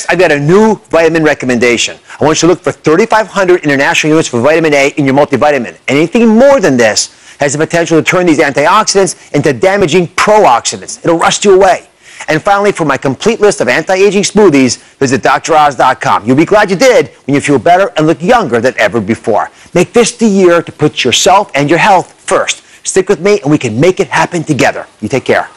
Next, I've got a new vitamin recommendation. I want you to look for 3,500 international units for vitamin A in your multivitamin. Anything more than this has the potential to turn these antioxidants into damaging pro-oxidants. It'll rust you away. And finally, for my complete list of anti-aging smoothies, visit DrOz.com. You'll be glad you did when you feel better and look younger than ever before. Make this the year to put yourself and your health first. Stick with me and we can make it happen together. You take care.